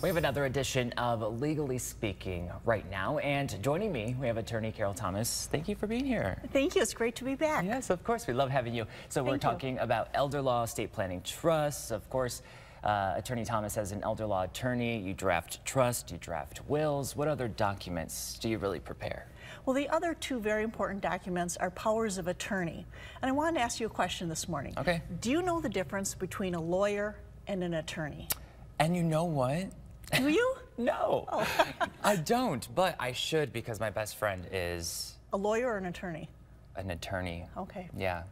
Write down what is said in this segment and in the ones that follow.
We have another edition of Legally Speaking right now, and joining me, we have attorney Carol Thomas. Thank you for being here. Thank you. It's great to be back. Yes, of course. We love having you. So we're Thank you. talking about elder law, estate planning, trusts. Of course, uh, Attorney Thomas, as an elder law attorney, you draft trust, you draft wills. What other documents do you really prepare? Well, the other two very important documents are powers of attorney. And I wanted to ask you a question this morning. Okay. Do you know the difference between a lawyer and an attorney? And you know what? Do you? No, Oh. I don't, but I should because my best friend is a lawyer or an attorney? an attorney. Okay. Yeah.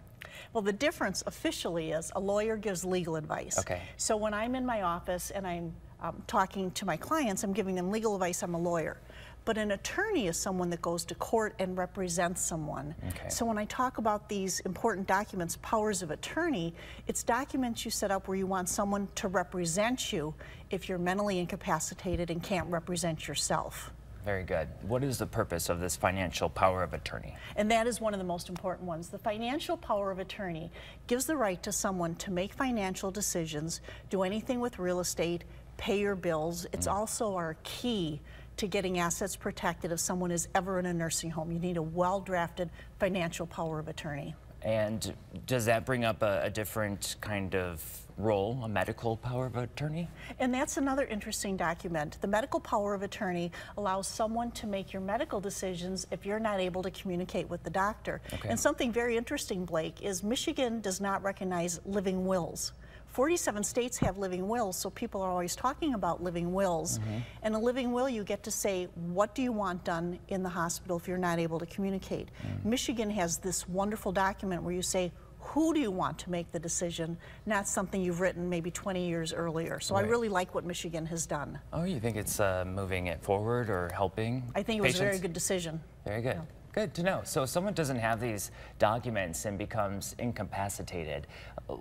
Well, the difference officially is a lawyer gives legal advice. Okay. So when I'm in my office and I'm um, talking to my clients, I'm giving them legal advice, I'm a lawyer. But an attorney is someone that goes to court and represents someone. Okay. So when I talk about these important documents, powers of attorney, it's documents you set up where you want someone to represent you if you're mentally incapacitated and can't represent yourself. Very good. What is the purpose of this financial power of attorney? And that is one of the most important ones. The financial power of attorney gives the right to someone to make financial decisions, do anything with real estate, pay your bills. It's mm. also our key to getting assets protected if someone is ever in a nursing home. You need a well drafted financial power of attorney. And does that bring up a, a different kind of role, a medical power of attorney? And that's another interesting document. The medical power of attorney allows someone to make your medical decisions if you're not able to communicate with the doctor. Okay. And something very interesting, Blake, is Michigan does not recognize living wills. 47 states have living wills, so people are always talking about living wills. And a living will, you get to say, what do you want done in the hospital if you're not able to communicate? Michigan has this wonderful document where you say, who do you want to make the decision, not something you've written maybe 20 years earlier. So I really like what Michigan has done. Oh, you think it's uh, moving it forward or helping? I think it was a very good decision. Very good. Good to know. So if someone doesn't have these documents and becomes incapacitated, uh,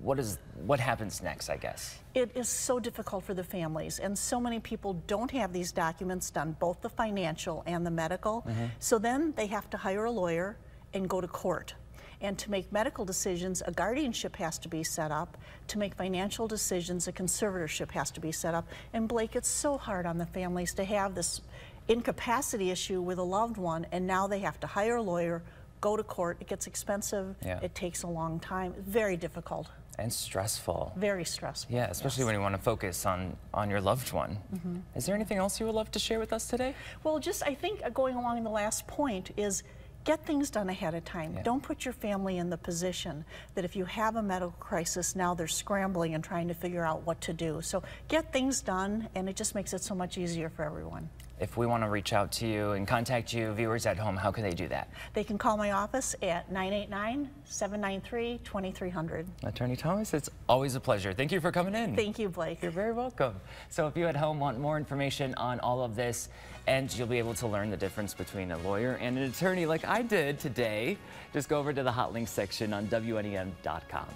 what is what happens next, I guess? It is so difficult for the families, and so many people don't have these documents done, both the financial and the medical. So then they have to hire a lawyer and go to court. And to make medical decisions, a guardianship has to be set up. To make financial decisions, a conservatorship has to be set up. And Blake, it's so hard on the families to have this incapacity issue with a loved one, and now they have to hire a lawyer, go to court. It gets expensive. Yeah. It takes a long time. Very difficult. And stressful. Very stressful. Yeah, especially Yes. when you want to focus on on your loved one. Mm-hmm. Is there anything else you would love to share with us today? Well, just I think uh, going along the last point is get things done ahead of time. Yeah. Don't put your family in the position that if you have a medical crisis, now they're scrambling and trying to figure out what to do. So get things done, and it just makes it so much easier for everyone. If we want to reach out to you and contact you, viewers at home, how can they do that? They can call my office at 989 793 2300. Attorney Thomas, it's always a pleasure. Thank you for coming in. Thank you, Blake. You're very welcome. So if you at home want more information on all of this, and you'll be able to learn the difference between a lawyer and an attorney like I did today, just go over to the hot links section on WNEM.com.